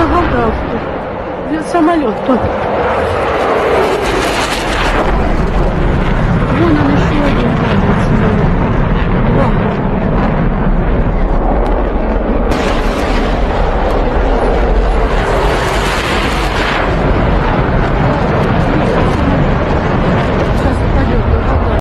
на Молдавку. Самолет тот.